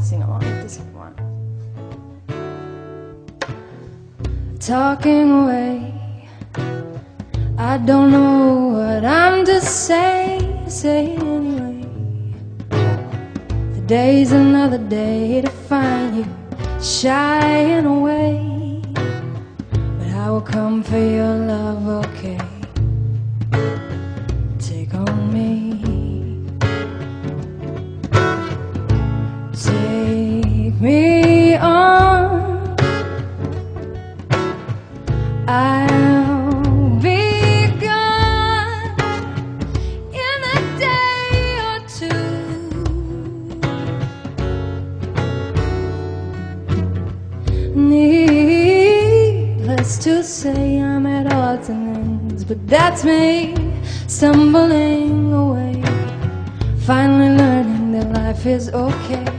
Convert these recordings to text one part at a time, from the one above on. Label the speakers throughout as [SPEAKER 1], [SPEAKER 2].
[SPEAKER 1] hit this one. Talking away. I don't know what I'm to say, say anyway. The day's another day to find you shying away. But I will come for your love, okay? Me on. I'll be gone in a day or two. Needless to say, I'm at odds and ends, but that's me stumbling away. Finally learning that life is okay.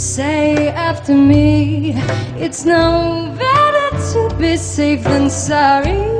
[SPEAKER 1] Say after me, it's no better to be safe than sorry.